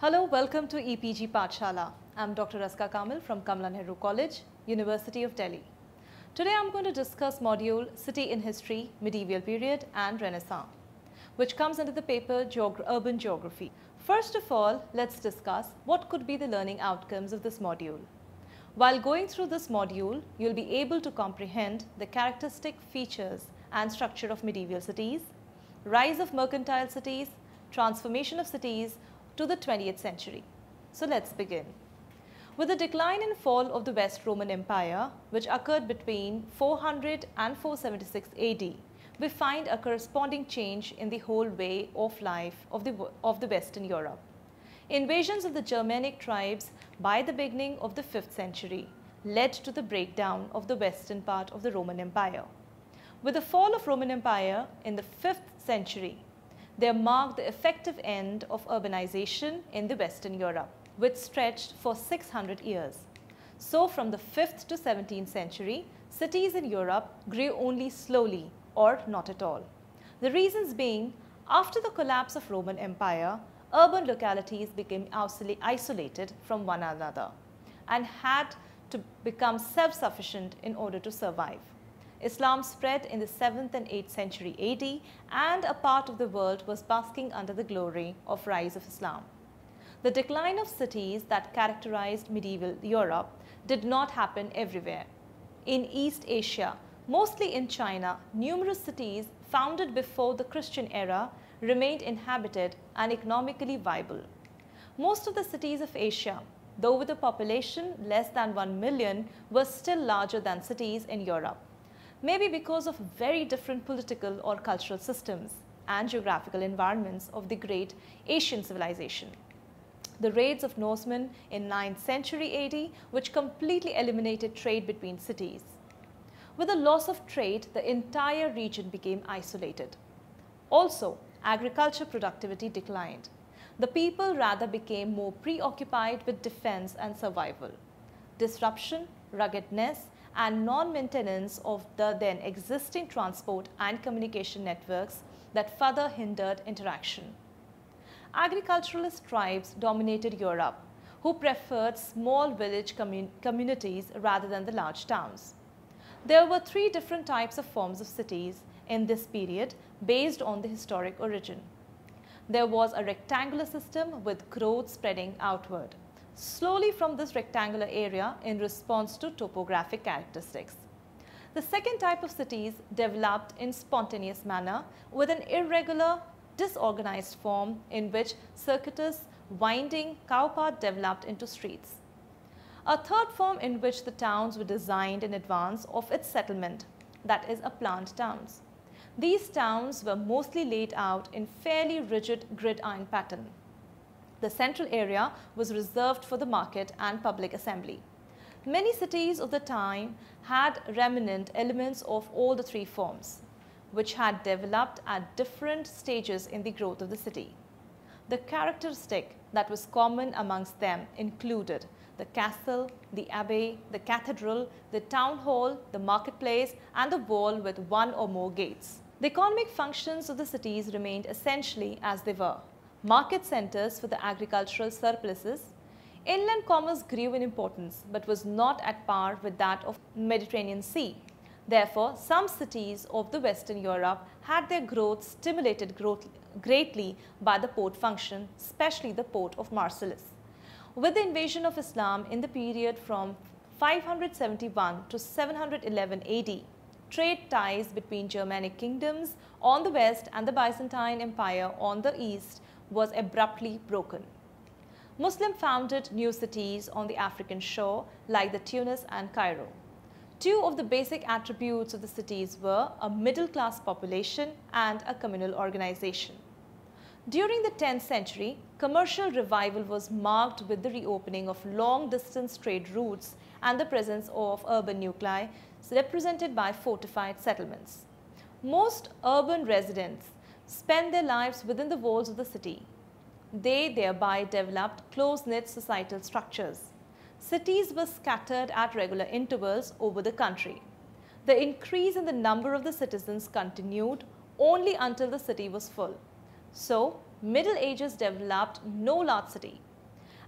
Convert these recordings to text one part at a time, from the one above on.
Hello, welcome to EPG Pathshala. I'm Dr. Raska Kamil from Kamala Nehru College, University of Delhi. Today I'm going to discuss module City in History, Medieval Period and Renaissance, which comes under the paper Urban Geography. First of all, let's discuss what could be the learning outcomes of this module. While going through this module, you'll be able to comprehend the characteristic features and structure of medieval cities, rise of mercantile cities, transformation of cities to the 20th century. So let's begin. With the decline and fall of the West Roman Empire, which occurred between 400 and 476 AD, we find a corresponding change in the whole way of life of the, of the Western Europe. Invasions of the Germanic tribes by the beginning of the 5th century led to the breakdown of the western part of the Roman Empire. With the fall of Roman Empire in the 5th century, there marked the effective end of urbanization in the Western Europe which stretched for 600 years. So from the 5th to 17th century, cities in Europe grew only slowly or not at all. The reasons being, after the collapse of Roman Empire, urban localities became isolated from one another and had to become self-sufficient in order to survive. Islam spread in the 7th and 8th century AD and a part of the world was basking under the glory of rise of Islam. The decline of cities that characterized medieval Europe did not happen everywhere. In East Asia, mostly in China, numerous cities founded before the Christian era remained inhabited and economically viable. Most of the cities of Asia, though with a population less than 1 million, were still larger than cities in Europe, maybe because of very different political or cultural systems and geographical environments of the great Asian civilization the raids of Norsemen in 9th century AD which completely eliminated trade between cities. With the loss of trade, the entire region became isolated. Also, agriculture productivity declined. The people rather became more preoccupied with defense and survival. Disruption, ruggedness and non-maintenance of the then existing transport and communication networks that further hindered interaction agriculturalist tribes dominated Europe, who preferred small village commun communities rather than the large towns. There were three different types of forms of cities in this period based on the historic origin. There was a rectangular system with growth spreading outward, slowly from this rectangular area in response to topographic characteristics. The second type of cities developed in spontaneous manner with an irregular disorganized form in which circuitous, winding cowpath developed into streets. A third form in which the towns were designed in advance of its settlement, that is a planned towns. These towns were mostly laid out in fairly rigid gridiron pattern. The central area was reserved for the market and public assembly. Many cities of the time had remnant elements of all the three forms which had developed at different stages in the growth of the city. The characteristic that was common amongst them included the castle, the abbey, the cathedral, the town hall, the marketplace and the wall with one or more gates. The economic functions of the cities remained essentially as they were. Market centers for the agricultural surpluses. Inland commerce grew in importance but was not at par with that of Mediterranean Sea. Therefore, some cities of the Western Europe had their growth stimulated growth greatly by the port function, especially the port of Marseilles. With the invasion of Islam in the period from 571 to 711 AD, trade ties between Germanic kingdoms on the west and the Byzantine Empire on the east was abruptly broken. Muslim founded new cities on the African shore like the Tunis and Cairo. Two of the basic attributes of the cities were a middle class population and a communal organization. During the 10th century, commercial revival was marked with the reopening of long distance trade routes and the presence of urban nuclei represented by fortified settlements. Most urban residents spent their lives within the walls of the city. They thereby developed close-knit societal structures cities were scattered at regular intervals over the country. The increase in the number of the citizens continued only until the city was full. So, Middle Ages developed no large city.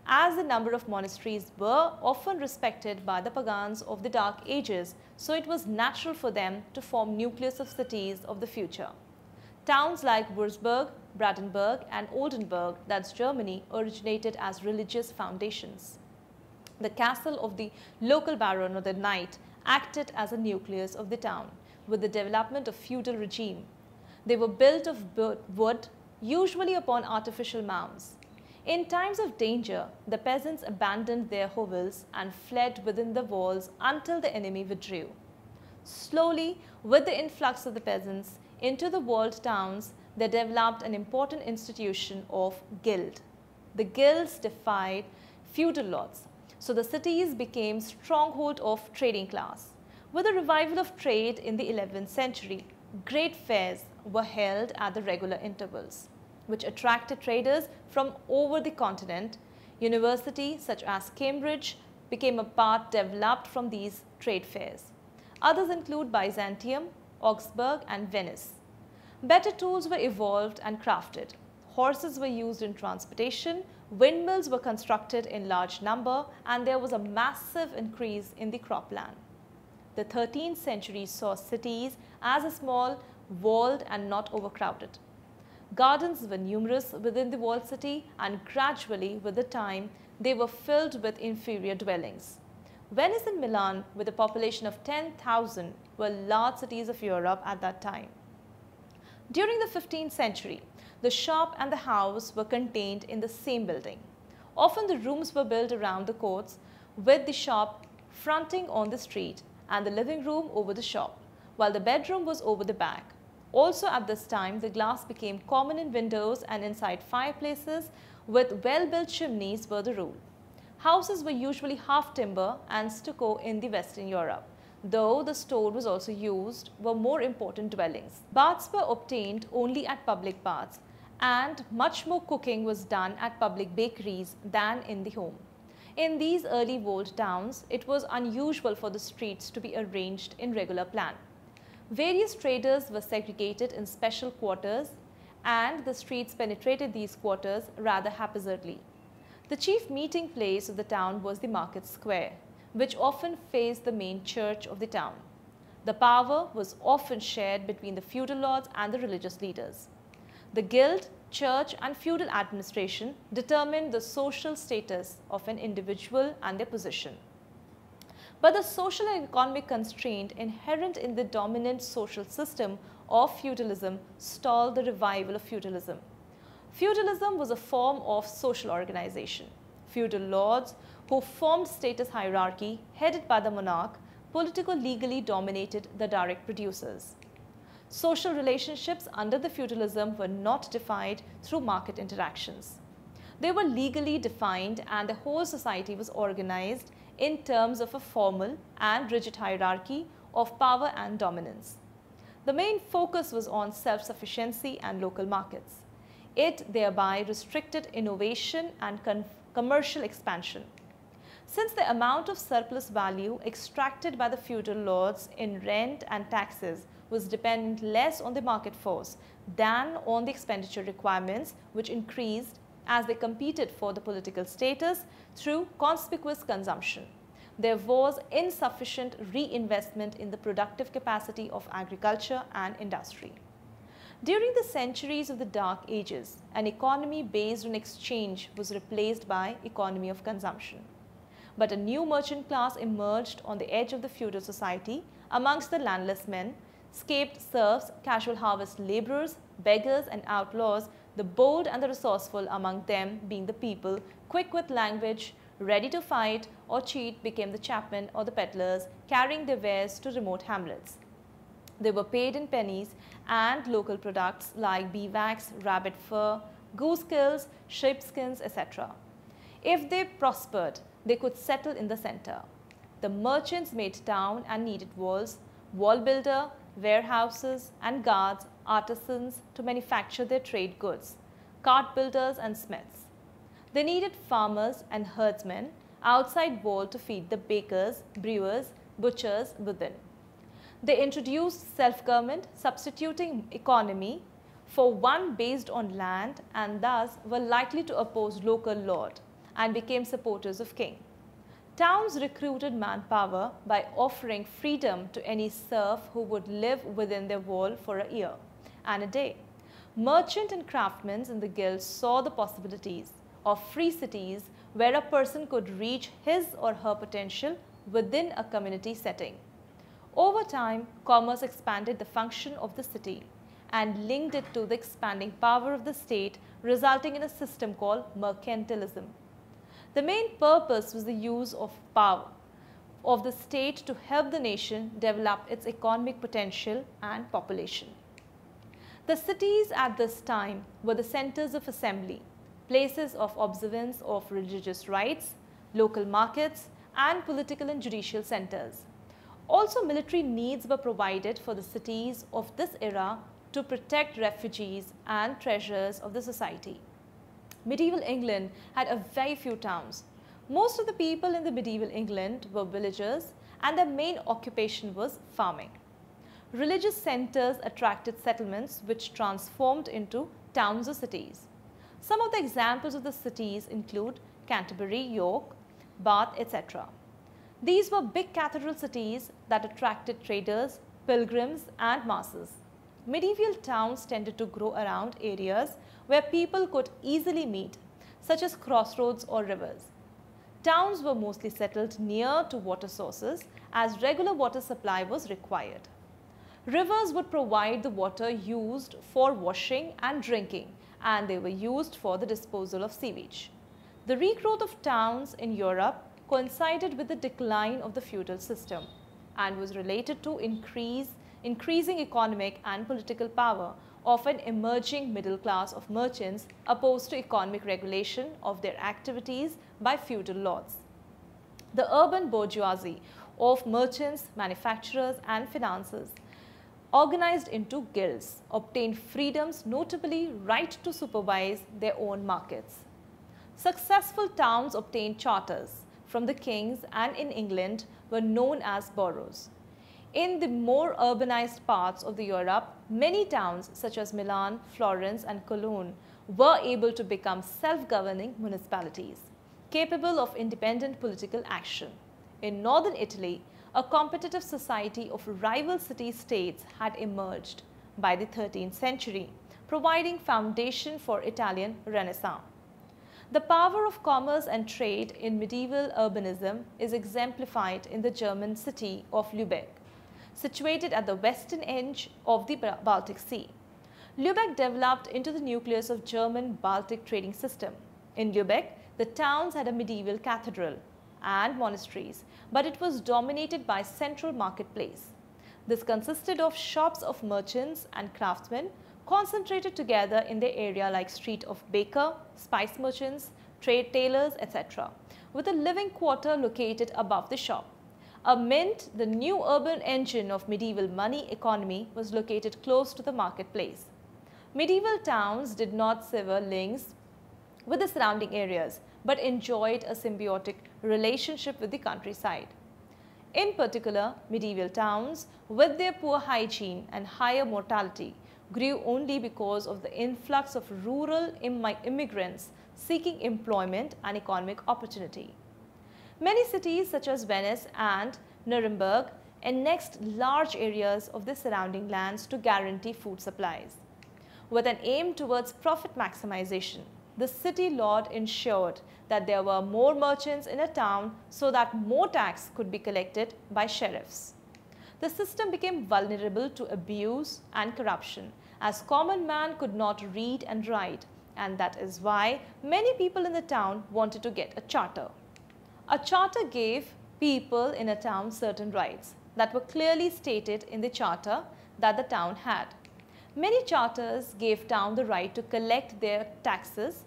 as the number of monasteries were often respected by the pagans of the Dark Ages, so it was natural for them to form nucleus of cities of the future. Towns like Würzburg, Brandenburg and Oldenburg, that's Germany, originated as religious foundations. The castle of the local baron or the knight acted as a nucleus of the town with the development of feudal regime. They were built of wood, usually upon artificial mounds. In times of danger, the peasants abandoned their hovels and fled within the walls until the enemy withdrew. Slowly, with the influx of the peasants into the walled towns, they developed an important institution of guild. The guilds defied feudal lords, so the cities became stronghold of trading class. With the revival of trade in the 11th century, great fairs were held at the regular intervals which attracted traders from over the continent. Universities such as Cambridge became a part developed from these trade fairs. Others include Byzantium, Augsburg and Venice. Better tools were evolved and crafted. Horses were used in transportation, windmills were constructed in large number and there was a massive increase in the cropland. The 13th century saw cities as a small, walled and not overcrowded. Gardens were numerous within the walled city and gradually with the time they were filled with inferior dwellings. Venice and Milan with a population of 10,000 were large cities of Europe at that time. During the 15th century, the shop and the house were contained in the same building. Often the rooms were built around the courts with the shop fronting on the street and the living room over the shop, while the bedroom was over the back. Also at this time, the glass became common in windows and inside fireplaces with well-built chimneys were the rule. Houses were usually half timber and stucco in the Western Europe. Though the stone was also used, were more important dwellings. Baths were obtained only at public baths and much more cooking was done at public bakeries than in the home. In these early walled towns, it was unusual for the streets to be arranged in regular plan. Various traders were segregated in special quarters and the streets penetrated these quarters rather haphazardly. The chief meeting place of the town was the market square, which often faced the main church of the town. The power was often shared between the feudal lords and the religious leaders. The guild, church and feudal administration determined the social status of an individual and their position. But the social and economic constraint inherent in the dominant social system of feudalism stalled the revival of feudalism. Feudalism was a form of social organization. Feudal lords who formed status hierarchy headed by the monarch political legally dominated the direct producers. Social relationships under the feudalism were not defined through market interactions. They were legally defined and the whole society was organized in terms of a formal and rigid hierarchy of power and dominance. The main focus was on self-sufficiency and local markets. It thereby restricted innovation and commercial expansion. Since the amount of surplus value extracted by the feudal lords in rent and taxes was dependent less on the market force than on the expenditure requirements which increased as they competed for the political status through conspicuous consumption. There was insufficient reinvestment in the productive capacity of agriculture and industry. During the centuries of the Dark Ages, an economy based on exchange was replaced by economy of consumption. But a new merchant class emerged on the edge of the feudal society amongst the landless men, scaped serfs, casual harvest laborers, beggars and outlaws the bold and the resourceful among them being the people, quick with language, ready to fight or cheat became the chapmen or the peddlers carrying their wares to remote hamlets. They were paid in pennies and local products like bee wax, rabbit fur, goose kills, sheepskins, etc. If they prospered, they could settle in the center. The merchants made town and needed walls, wall builder, warehouses and guards artisans to manufacture their trade goods, cart builders and smiths. They needed farmers and herdsmen outside wall to feed the bakers, brewers, butchers within. They introduced self-government, substituting economy for one based on land and thus were likely to oppose local lord and became supporters of king. Towns recruited manpower by offering freedom to any serf who would live within their wall for a year and a day. Merchant and craftsmen in the guilds saw the possibilities of free cities where a person could reach his or her potential within a community setting. Over time, commerce expanded the function of the city and linked it to the expanding power of the state resulting in a system called mercantilism. The main purpose was the use of power of the state to help the nation develop its economic potential and population. The cities at this time were the centers of assembly, places of observance of religious rites, local markets and political and judicial centers. Also military needs were provided for the cities of this era to protect refugees and treasures of the society. Medieval England had a very few towns. Most of the people in the medieval England were villagers and their main occupation was farming. Religious centers attracted settlements which transformed into towns or cities. Some of the examples of the cities include Canterbury, York, Bath, etc. These were big cathedral cities that attracted traders, pilgrims and masses. Medieval towns tended to grow around areas where people could easily meet, such as crossroads or rivers. Towns were mostly settled near to water sources as regular water supply was required. Rivers would provide the water used for washing and drinking and they were used for the disposal of sewage. The regrowth of towns in Europe coincided with the decline of the feudal system and was related to increase increasing economic and political power of an emerging middle class of merchants opposed to economic regulation of their activities by feudal lords. The urban bourgeoisie of merchants, manufacturers and financiers organized into guilds, obtained freedoms notably right to supervise their own markets. Successful towns obtained charters from the kings and in England were known as boroughs. In the more urbanized parts of the Europe, many towns such as Milan, Florence and Cologne were able to become self-governing municipalities, capable of independent political action. In northern Italy, a competitive society of rival city-states had emerged by the 13th century, providing foundation for Italian Renaissance. The power of commerce and trade in medieval urbanism is exemplified in the German city of Lübeck situated at the western edge of the Baltic Sea. Lübeck developed into the nucleus of German Baltic trading system. In Lübeck, the towns had a medieval cathedral and monasteries, but it was dominated by central marketplace. This consisted of shops of merchants and craftsmen concentrated together in the area like street of baker, spice merchants, trade tailors, etc., with a living quarter located above the shop. A mint, the new urban engine of medieval money economy, was located close to the marketplace. Medieval towns did not sever links with the surrounding areas, but enjoyed a symbiotic relationship with the countryside. In particular, medieval towns, with their poor hygiene and higher mortality, grew only because of the influx of rural immigrants seeking employment and economic opportunity. Many cities such as Venice and Nuremberg annexed large areas of the surrounding lands to guarantee food supplies. With an aim towards profit maximization, the city lord ensured that there were more merchants in a town so that more tax could be collected by sheriffs. The system became vulnerable to abuse and corruption as common man could not read and write and that is why many people in the town wanted to get a charter. A charter gave people in a town certain rights that were clearly stated in the charter that the town had. Many charters gave town the right to collect their taxes,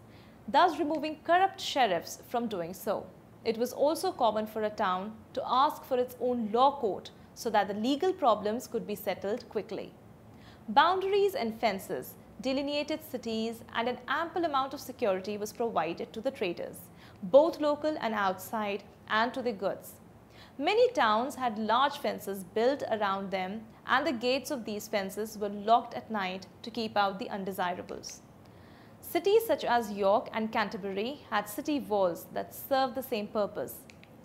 thus removing corrupt sheriffs from doing so. It was also common for a town to ask for its own law court so that the legal problems could be settled quickly. Boundaries and fences delineated cities and an ample amount of security was provided to the traders both local and outside, and to the goods. Many towns had large fences built around them and the gates of these fences were locked at night to keep out the undesirables. Cities such as York and Canterbury had city walls that served the same purpose.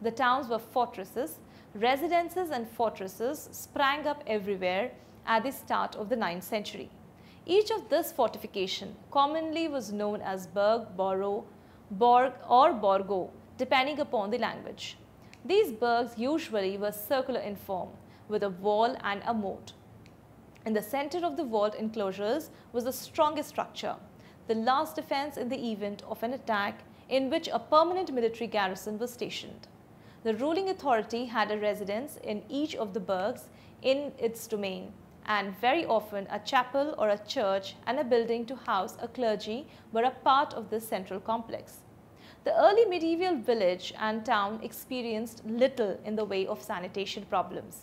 The towns were fortresses. Residences and fortresses sprang up everywhere at the start of the 9th century. Each of this fortification commonly was known as burg, borough, borg or borgo depending upon the language. These burghs usually were circular in form with a wall and a moat. In the center of the walled enclosures was the strongest structure, the last defense in the event of an attack in which a permanent military garrison was stationed. The ruling authority had a residence in each of the burghs in its domain and very often a chapel or a church and a building to house a clergy were a part of this central complex. The early medieval village and town experienced little in the way of sanitation problems.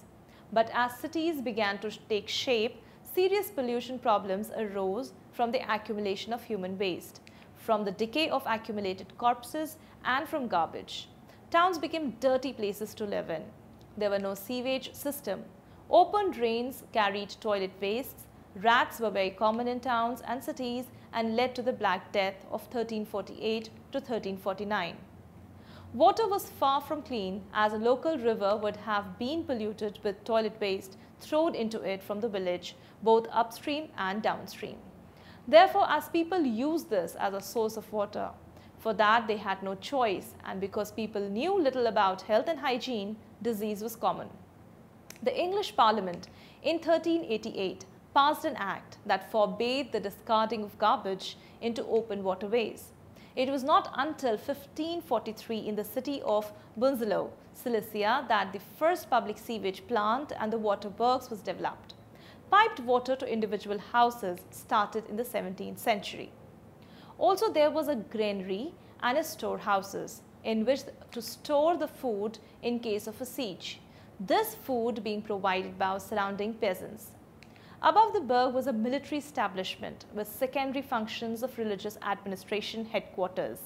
But as cities began to take shape, serious pollution problems arose from the accumulation of human waste, from the decay of accumulated corpses and from garbage. Towns became dirty places to live in. There were no sewage system. Open drains carried toilet wastes. Rats were very common in towns and cities and led to the Black Death of 1348 to 1349. Water was far from clean as a local river would have been polluted with toilet waste thrown into it from the village, both upstream and downstream. Therefore, as people used this as a source of water, for that they had no choice and because people knew little about health and hygiene, disease was common. The English Parliament in 1388 passed an act that forbade the discarding of garbage into open waterways. It was not until 1543 in the city of Bunzlau, Silesia that the first public sewage plant and the waterworks was developed. Piped water to individual houses started in the 17th century. Also there was a granary and a storehouses in which to store the food in case of a siege. This food being provided by surrounding peasants. Above the burg was a military establishment with secondary functions of religious administration headquarters.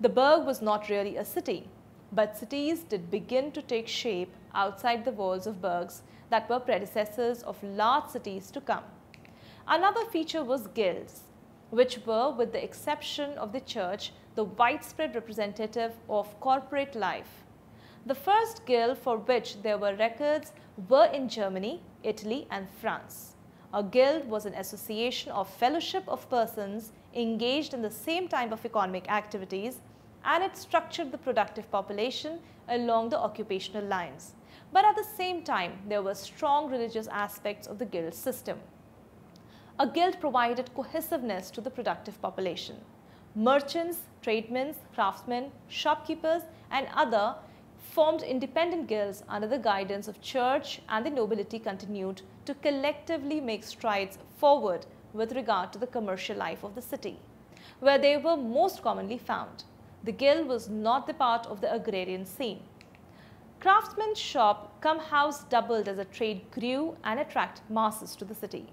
The burg was not really a city, but cities did begin to take shape outside the walls of burghs that were predecessors of large cities to come. Another feature was guilds, which were, with the exception of the church, the widespread representative of corporate life. The first guild for which there were records were in Germany, Italy and France. A guild was an association of fellowship of persons engaged in the same type of economic activities and it structured the productive population along the occupational lines. But at the same time, there were strong religious aspects of the guild system. A guild provided cohesiveness to the productive population. Merchants, tradesmen, craftsmen, shopkeepers and other formed independent guilds under the guidance of church and the nobility continued to collectively make strides forward with regard to the commercial life of the city, where they were most commonly found. The guild was not the part of the agrarian scene. Craftsman's shop come house doubled as the trade grew and attracted masses to the city.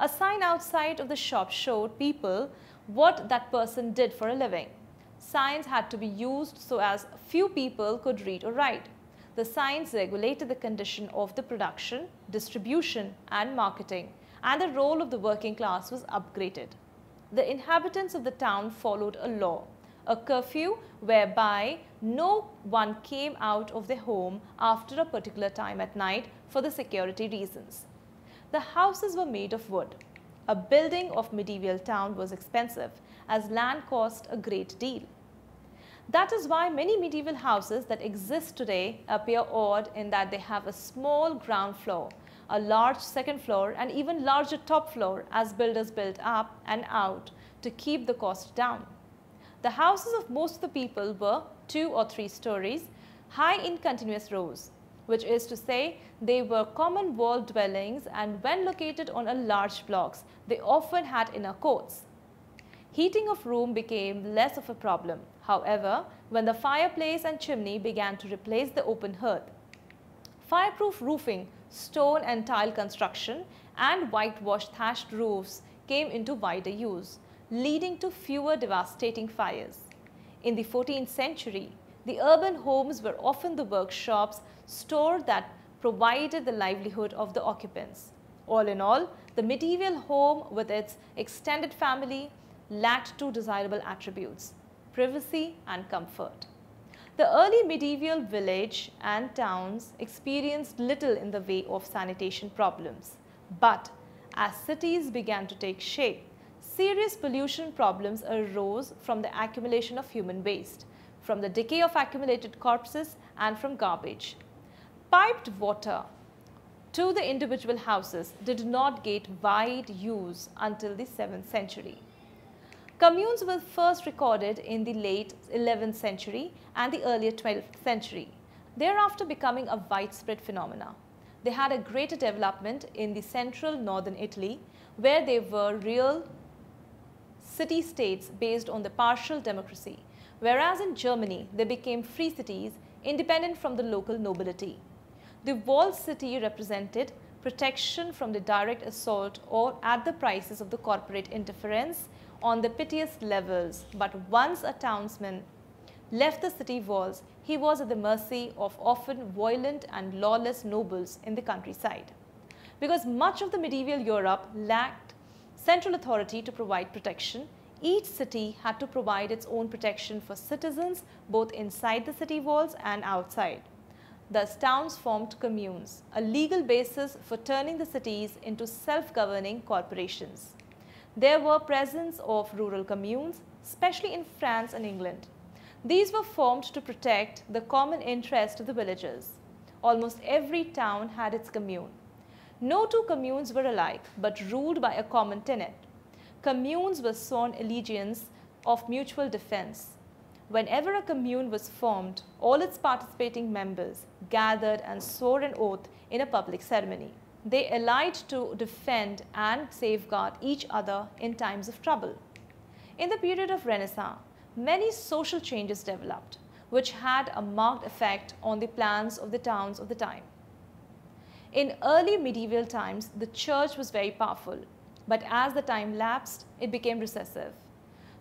A sign outside of the shop showed people what that person did for a living. Signs had to be used so as few people could read or write. The signs regulated the condition of the production, distribution and marketing and the role of the working class was upgraded. The inhabitants of the town followed a law a curfew whereby no one came out of their home after a particular time at night for the security reasons. The houses were made of wood. A building of medieval town was expensive as land cost a great deal. That is why many medieval houses that exist today appear odd in that they have a small ground floor, a large second floor and even larger top floor as builders built up and out to keep the cost down. The houses of most of the people were two or three stories, high in continuous rows, which is to say they were common wall dwellings and when located on a large blocks, they often had inner courts. Heating of room became less of a problem. However, when the fireplace and chimney began to replace the open hearth, fireproof roofing, stone and tile construction and whitewashed thatched roofs came into wider use leading to fewer devastating fires. In the 14th century, the urban homes were often the workshops, store that provided the livelihood of the occupants. All in all, the medieval home with its extended family, lacked two desirable attributes, privacy and comfort. The early medieval village and towns experienced little in the way of sanitation problems. But as cities began to take shape, serious pollution problems arose from the accumulation of human waste, from the decay of accumulated corpses and from garbage. Piped water to the individual houses did not get wide use until the 7th century. Communes were first recorded in the late 11th century and the earlier 12th century, thereafter becoming a widespread phenomena. They had a greater development in the central northern Italy, where they were real city-states based on the partial democracy, whereas in Germany they became free cities independent from the local nobility. The walled city represented protection from the direct assault or at the prices of the corporate interference on the pettiest levels, but once a townsman left the city walls, he was at the mercy of often violent and lawless nobles in the countryside. Because much of the medieval Europe lacked central authority to provide protection, each city had to provide its own protection for citizens both inside the city walls and outside. Thus, towns formed communes, a legal basis for turning the cities into self-governing corporations. There were presence of rural communes, especially in France and England. These were formed to protect the common interest of the villagers. Almost every town had its commune. No two communes were alike, but ruled by a common tenet. Communes were sworn allegiance of mutual defense. Whenever a commune was formed, all its participating members gathered and swore an oath in a public ceremony. They allied to defend and safeguard each other in times of trouble. In the period of Renaissance, many social changes developed, which had a marked effect on the plans of the towns of the time. In early medieval times, the church was very powerful, but as the time lapsed, it became recessive.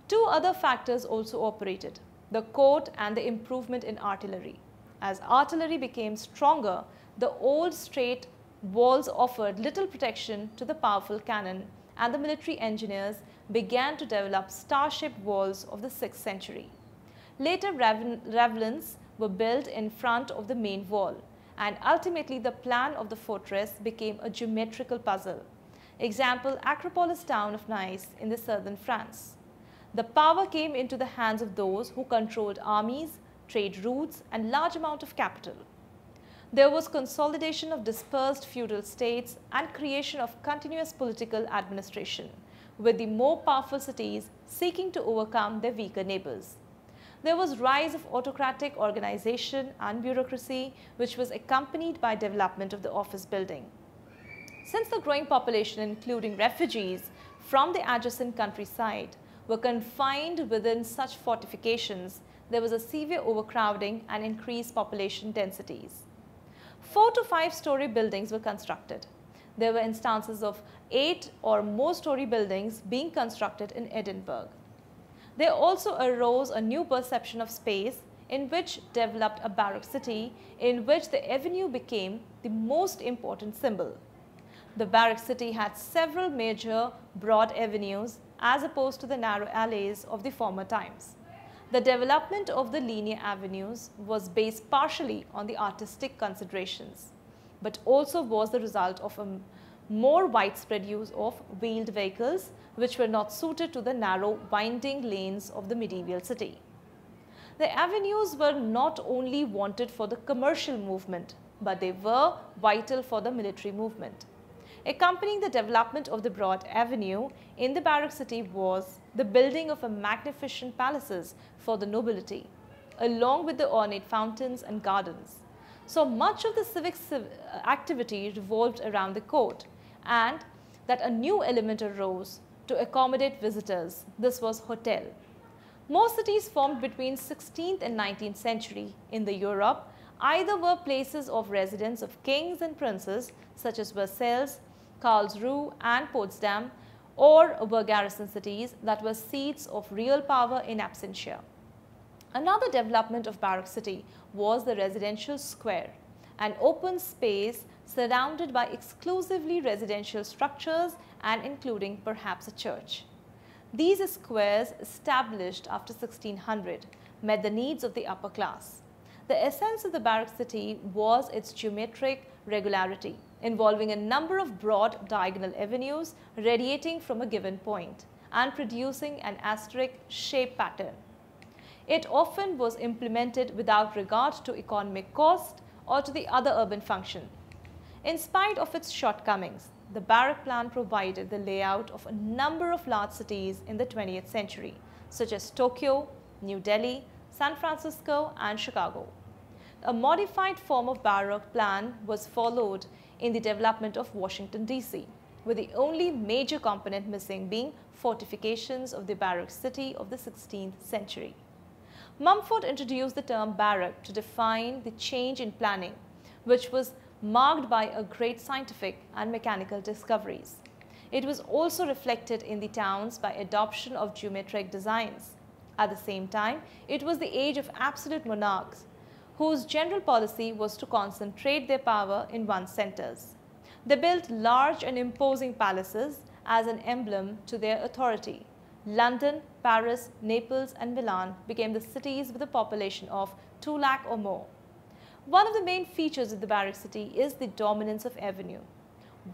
Two other factors also operated, the court and the improvement in artillery. As artillery became stronger, the old straight walls offered little protection to the powerful cannon and the military engineers began to develop star-shaped walls of the 6th century. Later ravelins were built in front of the main wall and ultimately the plan of the fortress became a geometrical puzzle. Example, Acropolis town of Nice in the southern France. The power came into the hands of those who controlled armies, trade routes and large amount of capital. There was consolidation of dispersed feudal states and creation of continuous political administration, with the more powerful cities seeking to overcome their weaker neighbors. There was rise of autocratic organization and bureaucracy, which was accompanied by development of the office building. Since the growing population, including refugees from the adjacent countryside, were confined within such fortifications, there was a severe overcrowding and increased population densities four to five story buildings were constructed. There were instances of eight or more story buildings being constructed in Edinburgh. There also arose a new perception of space in which developed a baroque city in which the avenue became the most important symbol. The baroque city had several major broad avenues as opposed to the narrow alleys of the former times. The development of the linear avenues was based partially on the artistic considerations, but also was the result of a more widespread use of wheeled vehicles which were not suited to the narrow winding lanes of the medieval city. The avenues were not only wanted for the commercial movement, but they were vital for the military movement. Accompanying the development of the broad avenue in the Baroque city was the building of a magnificent palaces for the nobility, along with the ornate fountains and gardens. So much of the civic uh, activity revolved around the court and that a new element arose to accommodate visitors. This was hotel. Most cities formed between 16th and 19th century in the Europe either were places of residence of kings and princes such as Versailles, Karlsruhe and Potsdam or were garrison cities that were seats of real power in absentia. Another development of Baroque city was the residential square, an open space surrounded by exclusively residential structures and including perhaps a church. These squares, established after 1600, met the needs of the upper class. The essence of the Baroque city was its geometric regularity, involving a number of broad diagonal avenues radiating from a given point and producing an asterisk shape pattern. It often was implemented without regard to economic cost or to the other urban function. In spite of its shortcomings, the Baroque plan provided the layout of a number of large cities in the 20th century, such as Tokyo, New Delhi, San Francisco and Chicago. A modified form of Baroque plan was followed in the development of Washington, D.C., with the only major component missing being fortifications of the Baroque city of the 16th century. Mumford introduced the term Baroque to define the change in planning, which was marked by a great scientific and mechanical discoveries. It was also reflected in the towns by adoption of geometric designs. At the same time, it was the age of absolute monarchs, whose general policy was to concentrate their power in one centers. They built large and imposing palaces as an emblem to their authority. London, Paris, Naples and Milan became the cities with a population of 2 lakh or more. One of the main features of the Baroque city is the dominance of avenue.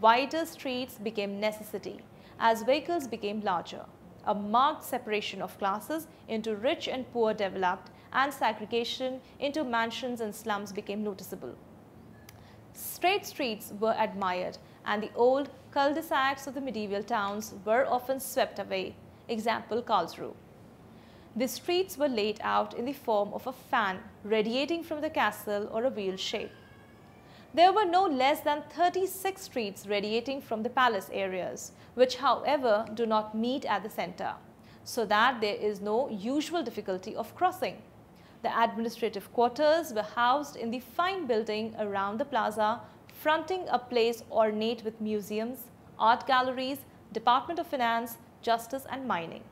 Wider streets became necessity as vehicles became larger. A marked separation of classes into rich and poor developed and segregation into mansions and slums became noticeable. Straight streets were admired and the old cul-de-sacs of the medieval towns were often swept away example Karlsruhe. The streets were laid out in the form of a fan radiating from the castle or a wheel shape. There were no less than 36 streets radiating from the palace areas, which however do not meet at the center, so that there is no usual difficulty of crossing. The administrative quarters were housed in the fine building around the plaza, fronting a place ornate with museums, art galleries, Department of Finance, justice and mining.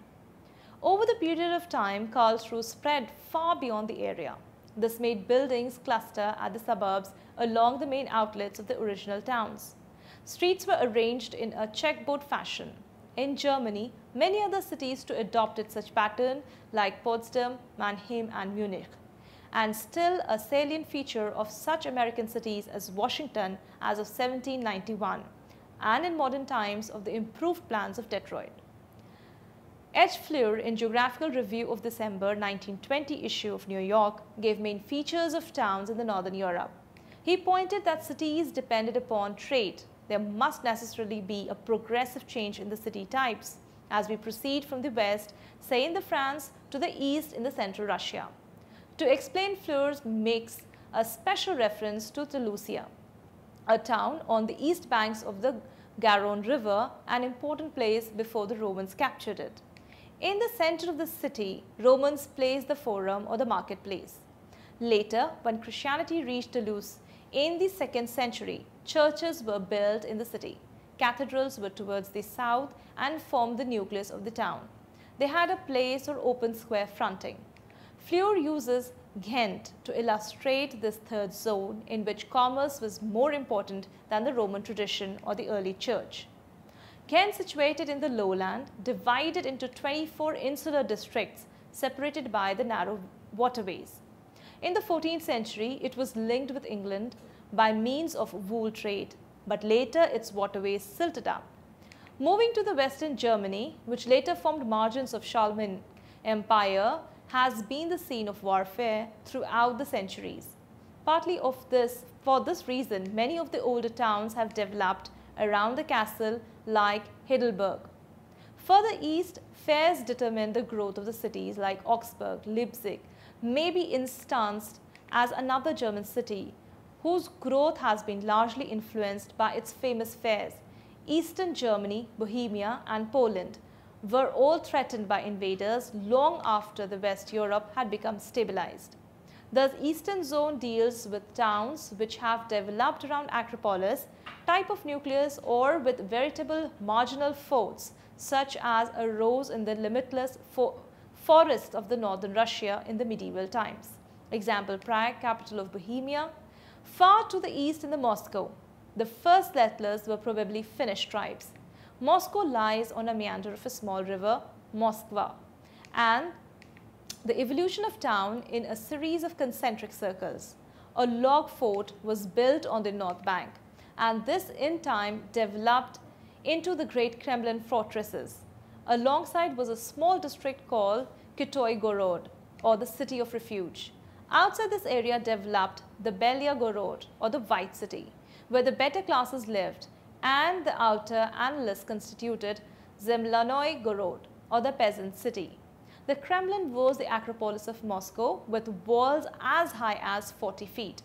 Over the period of time, Karlsruhe spread far beyond the area. This made buildings cluster at the suburbs along the main outlets of the original towns. Streets were arranged in a checkerboard fashion. In Germany, many other cities to adopted such pattern like Potsdam, Mannheim and Munich. And still a salient feature of such American cities as Washington as of 1791 and in modern times of the improved plans of Detroit. H. Fleure in Geographical Review of December 1920 issue of New York gave main features of towns in the northern Europe. He pointed that cities depended upon trade. There must necessarily be a progressive change in the city types as we proceed from the west, say in the France, to the east in the central Russia. To explain Fleure's makes a special reference to Seleucia, a town on the east banks of the Garonne River, an important place before the Romans captured it. In the center of the city, Romans placed the forum or the marketplace. Later, when Christianity reached Toulouse in the 2nd century, churches were built in the city. Cathedrals were towards the south and formed the nucleus of the town. They had a place or open square fronting. Fleure uses Ghent to illustrate this third zone in which commerce was more important than the Roman tradition or the early church. Ghent situated in the lowland, divided into 24 insular districts separated by the narrow waterways. In the 14th century, it was linked with England by means of wool trade, but later its waterways silted up. Moving to the western Germany, which later formed margins of Charlemagne Empire, has been the scene of warfare throughout the centuries. Partly of this, for this reason, many of the older towns have developed around the castle like Heidelberg. Further east, fairs determine the growth of the cities like Augsburg, Leipzig, may be instanced as another German city whose growth has been largely influenced by its famous fairs. Eastern Germany, Bohemia and Poland were all threatened by invaders long after the West Europe had become stabilized. The eastern zone deals with towns which have developed around Acropolis type of nucleus or with veritable marginal forts such as arose in the limitless forests of the northern Russia in the medieval times. Example Prague, capital of Bohemia. Far to the east in the Moscow, the first settlers were probably Finnish tribes. Moscow lies on a meander of a small river, Moskva and the evolution of town in a series of concentric circles. A log fort was built on the north bank and this in time developed into the great Kremlin fortresses. Alongside was a small district called Kitay Gorod or the city of refuge. Outside this area developed the Belia Gorod or the White City where the better classes lived and the outer annulus constituted Zemlanoy Gorod or the peasant city. The Kremlin was the Acropolis of Moscow with walls as high as 40 feet.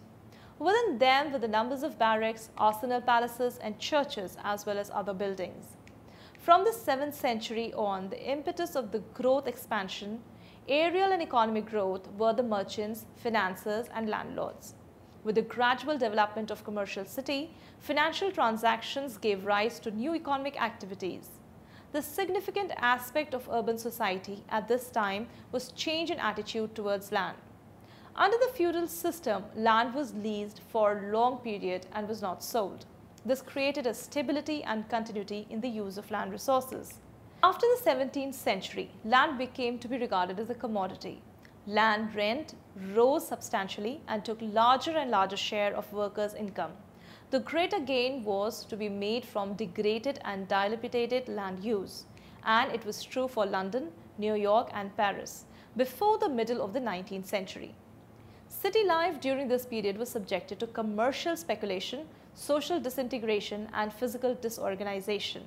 Within them were the numbers of barracks, arsenal palaces and churches as well as other buildings. From the 7th century on, the impetus of the growth expansion, aerial and economic growth were the merchants, financiers and landlords. With the gradual development of commercial city, financial transactions gave rise to new economic activities. The significant aspect of urban society at this time was change in attitude towards land. Under the feudal system, land was leased for a long period and was not sold. This created a stability and continuity in the use of land resources. After the 17th century, land became to be regarded as a commodity. Land rent rose substantially and took larger and larger share of workers' income. The greater gain was to be made from degraded and dilapidated land use, and it was true for London, New York and Paris before the middle of the 19th century. City life during this period was subjected to commercial speculation, social disintegration and physical disorganization.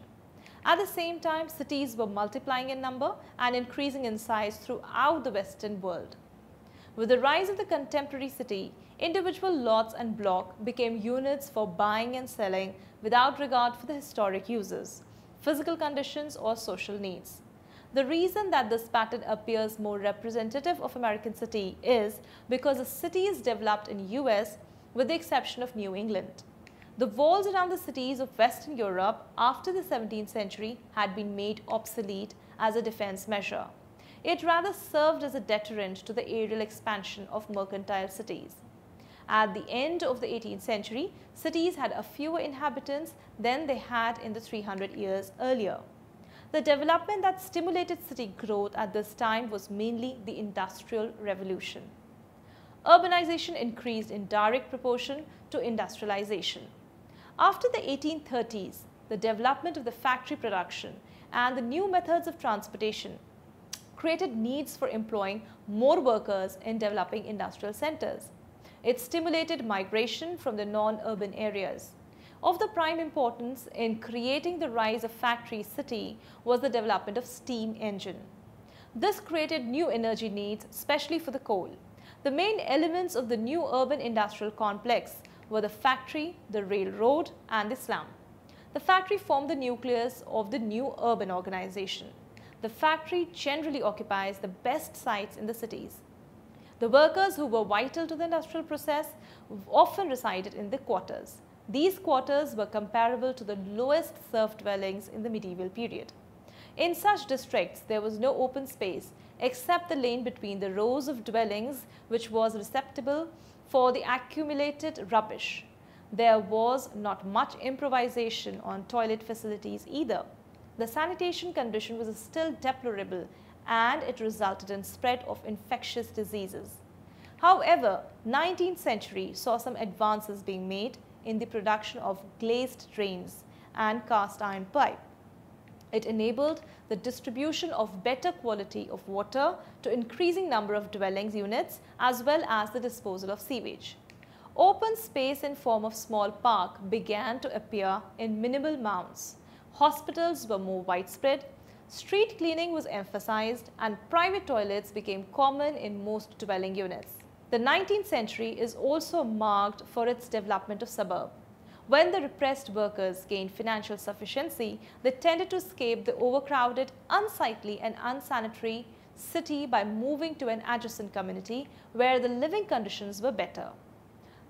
At the same time, cities were multiplying in number and increasing in size throughout the Western world. With the rise of the contemporary city, individual lots and block became units for buying and selling without regard for the historic uses, physical conditions or social needs. The reason that this pattern appears more representative of American city is because the cities developed in US with the exception of New England. The walls around the cities of Western Europe after the 17th century had been made obsolete as a defense measure. It rather served as a deterrent to the aerial expansion of mercantile cities. At the end of the 18th century, cities had a fewer inhabitants than they had in the 300 years earlier. The development that stimulated city growth at this time was mainly the Industrial Revolution. Urbanization increased in direct proportion to industrialization. After the 1830s, the development of the factory production and the new methods of transportation created needs for employing more workers in developing industrial centers. It stimulated migration from the non-urban areas. Of the prime importance in creating the rise of factory city was the development of steam engine. This created new energy needs, especially for the coal. The main elements of the new urban industrial complex were the factory, the railroad and the slum. The factory formed the nucleus of the new urban organization the factory generally occupies the best sites in the cities. The workers who were vital to the industrial process often resided in the quarters. These quarters were comparable to the lowest serf dwellings in the medieval period. In such districts, there was no open space except the lane between the rows of dwellings which was receptacle for the accumulated rubbish. There was not much improvisation on toilet facilities either the sanitation condition was still deplorable and it resulted in spread of infectious diseases. However, 19th century saw some advances being made in the production of glazed drains and cast iron pipe. It enabled the distribution of better quality of water to increasing number of dwellings units as well as the disposal of sewage. Open space in form of small park began to appear in minimal mounds hospitals were more widespread, street cleaning was emphasized and private toilets became common in most dwelling units. The 19th century is also marked for its development of suburb. When the repressed workers gained financial sufficiency, they tended to escape the overcrowded, unsightly and unsanitary city by moving to an adjacent community where the living conditions were better.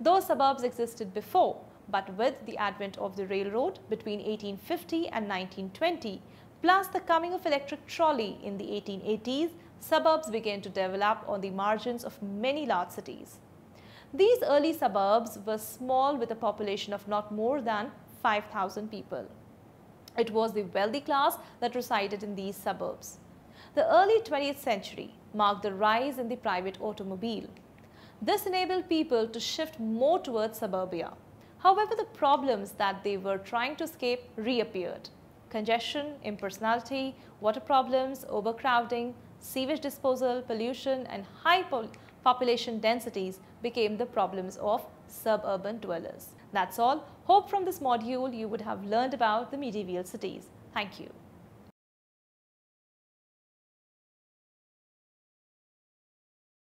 Those suburbs existed before, but with the advent of the railroad between 1850 and 1920, plus the coming of electric trolley in the 1880s, suburbs began to develop on the margins of many large cities. These early suburbs were small with a population of not more than 5,000 people. It was the wealthy class that resided in these suburbs. The early 20th century marked the rise in the private automobile. This enabled people to shift more towards suburbia. However, the problems that they were trying to escape reappeared. Congestion, impersonality, water problems, overcrowding, sewage disposal, pollution and high population densities became the problems of suburban dwellers. That's all. Hope from this module you would have learned about the medieval cities. Thank you.